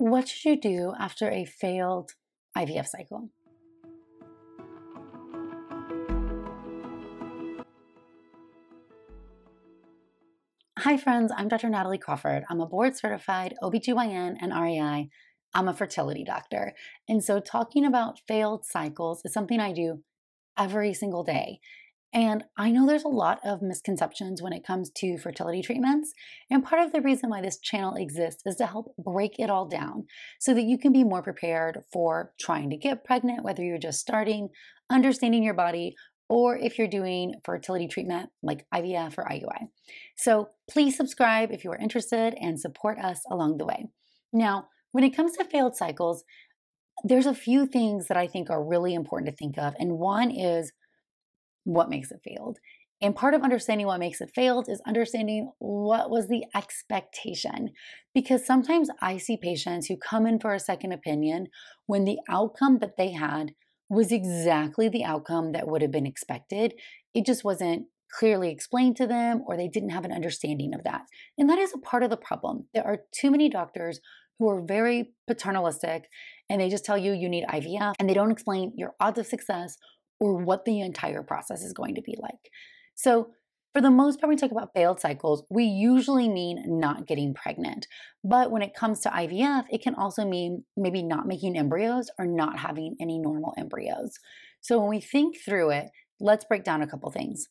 What should you do after a failed IVF cycle? Hi, friends. I'm Dr. Natalie Crawford. I'm a board certified OBGYN and REI. I'm a fertility doctor. And so, talking about failed cycles is something I do every single day. And I know there's a lot of misconceptions when it comes to fertility treatments. And part of the reason why this channel exists is to help break it all down so that you can be more prepared for trying to get pregnant, whether you're just starting, understanding your body, or if you're doing fertility treatment like IVF or IUI. So please subscribe if you are interested and support us along the way. Now, when it comes to failed cycles, there's a few things that I think are really important to think of. And one is what makes it failed. And part of understanding what makes it failed is understanding what was the expectation. Because sometimes I see patients who come in for a second opinion when the outcome that they had was exactly the outcome that would have been expected. It just wasn't clearly explained to them or they didn't have an understanding of that. And that is a part of the problem. There are too many doctors who are very paternalistic and they just tell you you need IVF and they don't explain your odds of success or what the entire process is going to be like. So, for the most part, when we talk about failed cycles, we usually mean not getting pregnant. But when it comes to IVF, it can also mean maybe not making embryos or not having any normal embryos. So when we think through it, let's break down a couple things.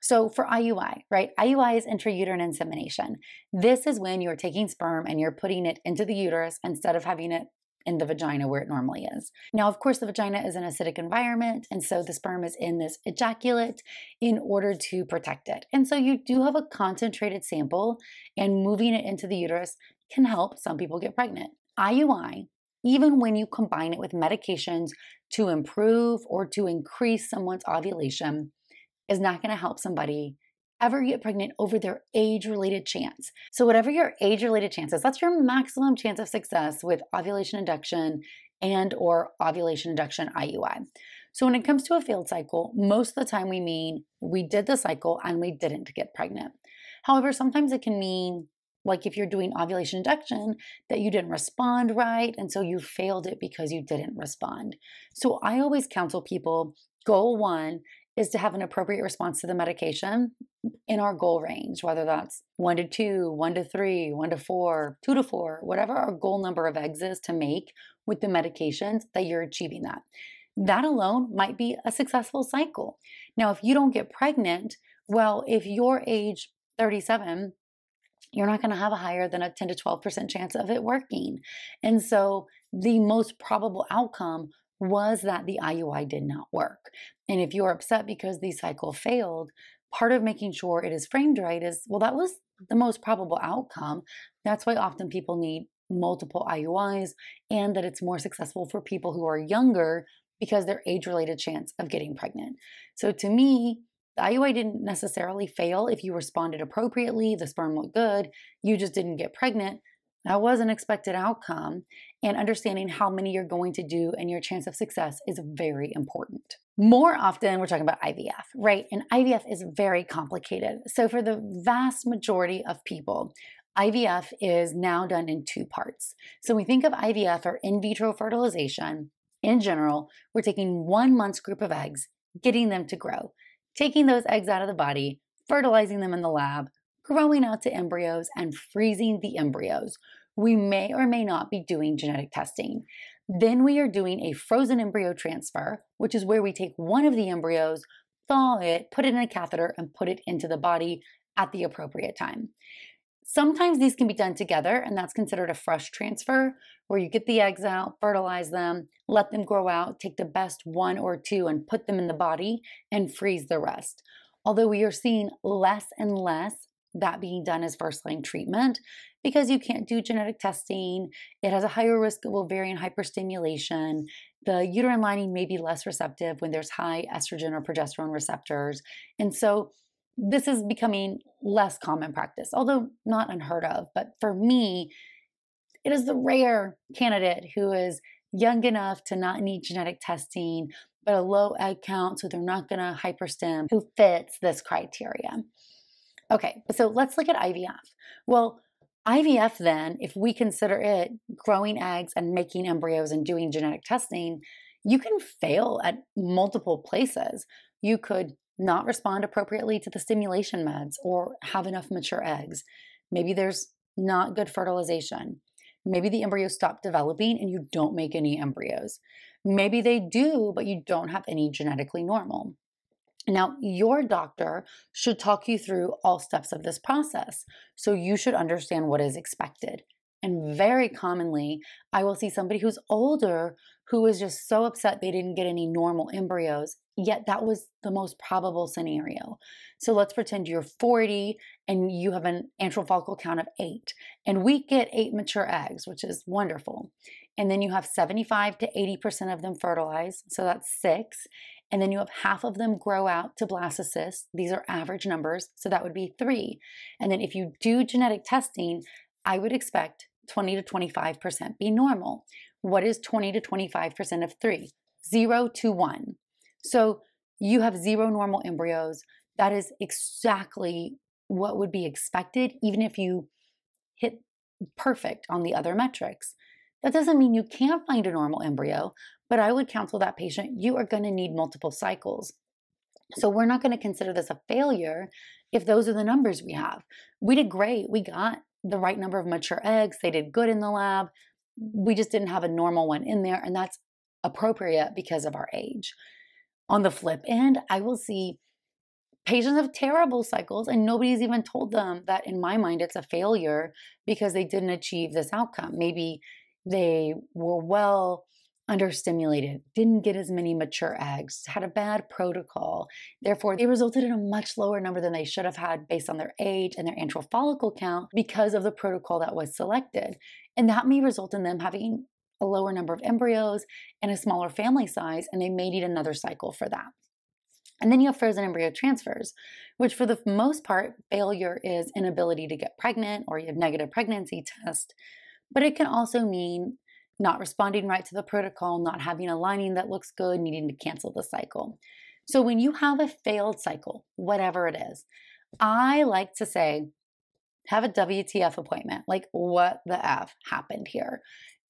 So for IUI, right? IUI is intrauterine insemination. This is when you're taking sperm and you're putting it into the uterus instead of having it in the vagina where it normally is. Now, of course, the vagina is an acidic environment, and so the sperm is in this ejaculate in order to protect it. And so you do have a concentrated sample, and moving it into the uterus can help some people get pregnant. IUI, even when you combine it with medications to improve or to increase someone's ovulation, is not going to help somebody ever get pregnant over their age related chance. So, whatever your age related chances, that's your maximum chance of success with ovulation induction and or ovulation induction IUI. So when it comes to a failed cycle, most of the time we mean we did the cycle and we didn't get pregnant. However, sometimes it can mean like if you're doing ovulation induction that you didn't respond right and so you failed it because you didn't respond. So I always counsel people goal 1 is to have an appropriate response to the medication in our goal range, whether that's one to two, one to three, one to four, two to four, whatever our goal number of eggs is to make with the medications, that you're achieving that. That alone might be a successful cycle. Now, if you don't get pregnant, well, if you're age 37, you're not going to have a higher than a 10 to 12% chance of it working. And so the most probable outcome was that the IUI did not work. And if you're upset because the cycle failed, part of making sure it is framed right is well, that was the most probable outcome. That's why often people need multiple IUIs and that it's more successful for people who are younger because their age related chance of getting pregnant. So to me, the IUI didn't necessarily fail if you responded appropriately, the sperm looked good, you just didn't get pregnant. That was an expected outcome, and understanding how many you're going to do and your chance of success is very important. More often, we're talking about IVF, right? And IVF is very complicated. So, for the vast majority of people, IVF is now done in two parts. So, we think of IVF or in vitro fertilization. In general, we're taking one month's group of eggs, getting them to grow, taking those eggs out of the body, fertilizing them in the lab, growing out to embryos, and freezing the embryos. We may or may not be doing genetic testing. Then we are doing a frozen embryo transfer, which is where we take one of the embryos, thaw it, put it in a catheter, and put it into the body at the appropriate time. Sometimes these can be done together, and that's considered a fresh transfer, where you get the eggs out, fertilize them, let them grow out, take the best one or two and put them in the body and freeze the rest. Although we are seeing less and less that being done as first line treatment because you can't do genetic testing. It has a higher risk of ovarian hyperstimulation. The uterine lining may be less receptive when there's high estrogen or progesterone receptors. And so this is becoming less common practice, although not unheard of. But for me, it is the rare candidate who is young enough to not need genetic testing, but a low egg count, so they're not going to hyperstim, who fits this criteria. Okay, so let's look at IVF. Well, IVF, then, if we consider it growing eggs and making embryos and doing genetic testing, you can fail at multiple places. You could not respond appropriately to the stimulation meds or have enough mature eggs. Maybe there's not good fertilization. Maybe the embryos stop developing and you don't make any embryos. Maybe they do, but you don't have any genetically normal. Now, your doctor should talk you through all steps of this process. So you should understand what is expected. And very commonly, I will see somebody who's older who is just so upset they didn't get any normal embryos, yet that was the most probable scenario. So let's pretend you're 40 and you have an antral follicle count of eight, and we get eight mature eggs, which is wonderful. And then you have 75 to 80% of them fertilized, so that's six. And then you have half of them grow out to blastocysts. These are average numbers, so that would be three. And then if you do genetic testing, I would expect 20 to 25% be normal. What is 20 to 25% of three? Zero to one. So you have zero normal embryos. That is exactly what would be expected, even if you hit perfect on the other metrics. That doesn't mean you can't find a normal embryo, but I would counsel that patient you are going to need multiple cycles. So we're not going to consider this a failure if those are the numbers we have. We did great. We got the right number of mature eggs. They did good in the lab. We just didn't have a normal one in there, and that's appropriate because of our age. On the flip end, I will see patients have terrible cycles and nobody's even told them that in my mind it's a failure because they didn't achieve this outcome. Maybe they were well understimulated, didn't get as many mature eggs, had a bad protocol. Therefore, they resulted in a much lower number than they should have had based on their age and their antral follicle count because of the protocol that was selected. And that may result in them having a lower number of embryos and a smaller family size, and they may need another cycle for that. And then you have frozen embryo transfers, which for the most part, failure is inability to get pregnant or you have negative pregnancy test. But it can also mean not responding right to the protocol, not having a lining that looks good, needing to cancel the cycle. So when you have a failed cycle, whatever it is, I like to say, have a WTF appointment. Like, what the F happened here?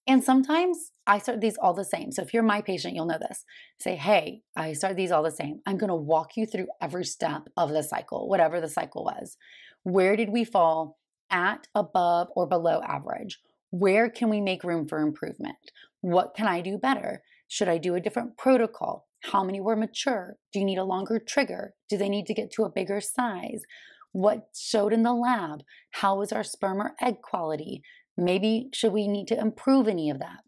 And sometimes I start these all the same. So if you're my patient, you'll know this. Say, hey, I start these all the same. I'm going to walk you through every step of the cycle, whatever the cycle was. Where did we fall at, above, or below average? Where can we make room for improvement? What can I do better? Should I do a different protocol? How many were mature? Do you need a longer trigger? Do they need to get to a bigger size? What showed in the lab? How was our sperm or egg quality? Maybe should we need to improve any of that?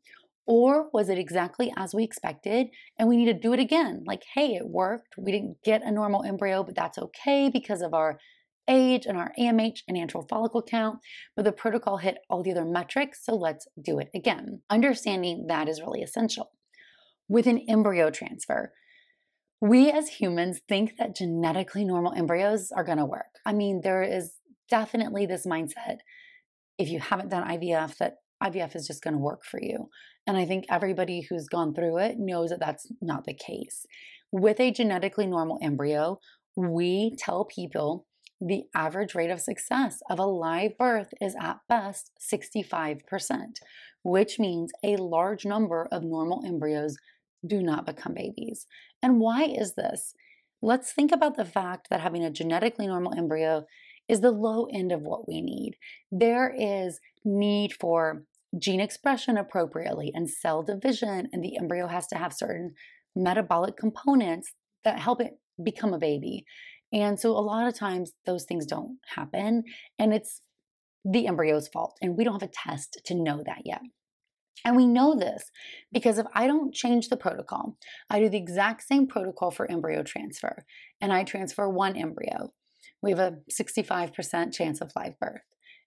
Or was it exactly as we expected and we need to do it again? Like, hey, it worked. We didn't get a normal embryo, but that's okay because of our age and our AMH and antral follicle count, but the protocol hit all the other metrics, so let's do it again. Understanding that is really essential. With an embryo transfer, we as humans think that genetically normal embryos are going to work. I mean, there is definitely this mindset if you haven't done IVF that IVF is just going to work for you. And I think everybody who's gone through it knows that that's not the case. With a genetically normal embryo, we tell people the average rate of success of a live birth is at best 65%, which means a large number of normal embryos do not become babies. And why is this? Let's think about the fact that having a genetically normal embryo is the low end of what we need. There is need for gene expression appropriately and cell division, and the embryo has to have certain metabolic components that help it become a baby. And so a lot of times those things don't happen and it's the embryo's fault. And we don't have a test to know that yet. And we know this because if I don't change the protocol, I do the exact same protocol for embryo transfer and I transfer one embryo, we have a 65% chance of live birth.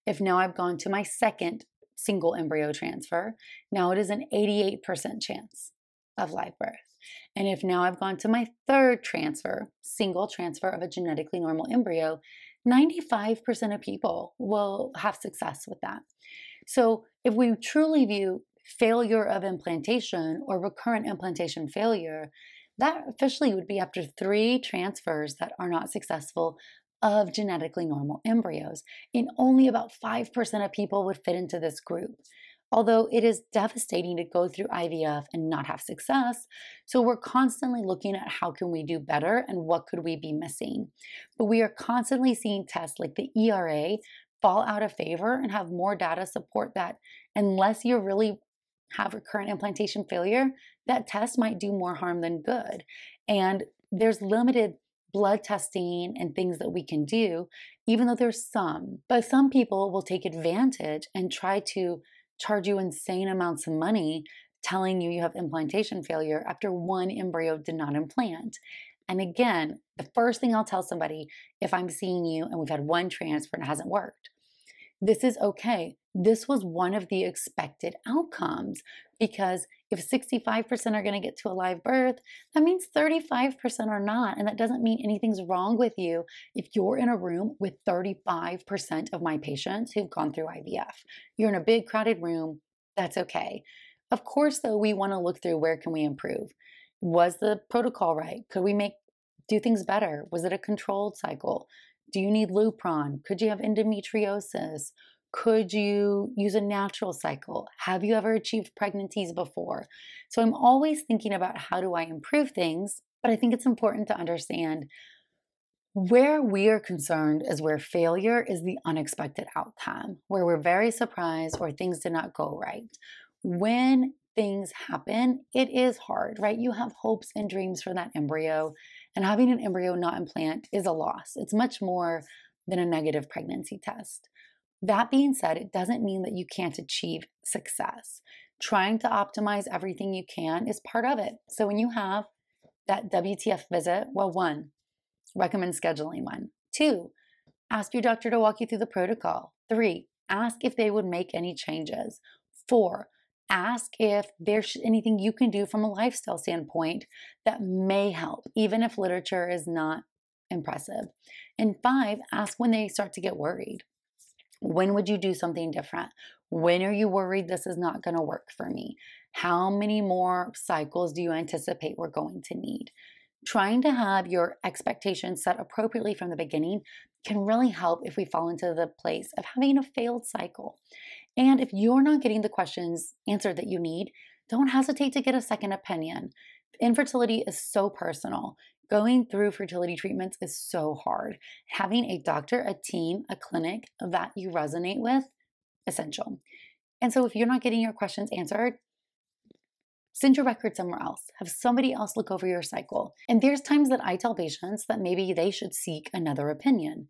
If now I've gone to my second single embryo transfer, now it is an 88% chance of live birth. And if now I've gone to my third transfer, single transfer of a genetically normal embryo, 95% of people will have success with that. So if we truly view failure of implantation or recurrent implantation failure, that officially would be after three transfers that are not successful of genetically normal embryos, and only about 5% of people would fit into this group. Although it is devastating to go through IVF and not have success, so we're constantly looking at how can we do better and what could we be missing. But we are constantly seeing tests like the ERA fall out of favor and have more data support that unless you really have recurrent implantation failure, that test might do more harm than good. And there's limited blood testing and things that we can do, even though there's some. But some people will take advantage and try to charge you insane amounts of money telling you you have implantation failure after one embryo did not implant. And again, the first thing I'll tell somebody if I'm seeing you and we've had one transfer and it hasn't worked, this is okay. This was one of the expected outcomes because if 65% are going to get to a live birth, that means 35% are not. And that doesn't mean anything's wrong with you if you're in a room with 35% of my patients who've gone through IVF. You're in a big crowded room, that's okay. Of course, though, we want to look through where can we improve. Was the protocol right? Could we make do things better? Was it a controlled cycle? Do you need Lupron? Could you have endometriosis? Could you use a natural cycle? Have you ever achieved pregnancies before? So I'm always thinking about how do I improve things, but I think it's important to understand where we are concerned is where failure is the unexpected outcome, where we're very surprised or things did not go right. When things happen, it is hard, right? You have hopes and dreams for that embryo, and having an embryo not implant is a loss. It's much more than a negative pregnancy test. That being said, it doesn't mean that you can't achieve success. Trying to optimize everything you can is part of it. So when you have that WTF visit, well, one, recommend scheduling one. Two, ask your doctor to walk you through the protocol. Three, ask if they would make any changes. Four, ask if there's anything you can do from a lifestyle standpoint that may help, even if literature is not impressive. And five, ask when they start to get worried. When would you do something different? When are you worried this is not going to work for me? How many more cycles do you anticipate we're going to need? Trying to have your expectations set appropriately from the beginning can really help if we fall into the place of having a failed cycle. And if you're not getting the questions answered that you need, don't hesitate to get a second opinion. Infertility is so personal. Going through fertility treatments is so hard. Having a doctor, a team, a clinic that you resonate with, essential. And so if you're not getting your questions answered, send your record somewhere else. Have somebody else look over your cycle. And there's times that I tell patients that maybe they should seek another opinion.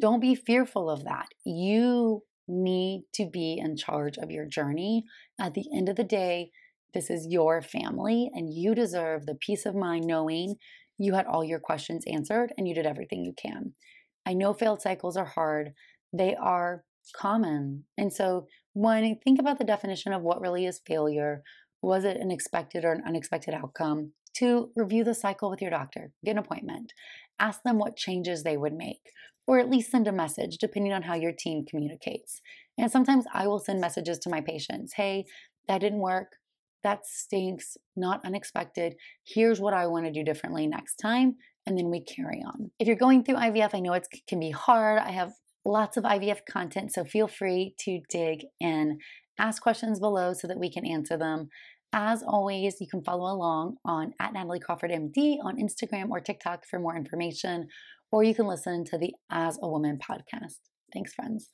Don't be fearful of that. You need to be in charge of your journey. At the end of the day, this is your family, and you deserve the peace of mind knowing you had all your questions answered and you did everything you can. I know failed cycles are hard, they are common. And so, one, think about the definition of what really is failure. Was it an expected or an unexpected outcome? To review the cycle with your doctor, get an appointment, ask them what changes they would make, or at least send a message depending on how your team communicates. And sometimes I will send messages to my patients hey, that didn't work that stinks, not unexpected. Here's what I want to do differently next time. And then we carry on. If you're going through IVF, I know it can be hard. I have lots of IVF content, so feel free to dig in. Ask questions below so that we can answer them. As always, you can follow along on at Natalie Crawford MD on Instagram or TikTok for more information, or you can listen to the As a Woman podcast. Thanks, friends.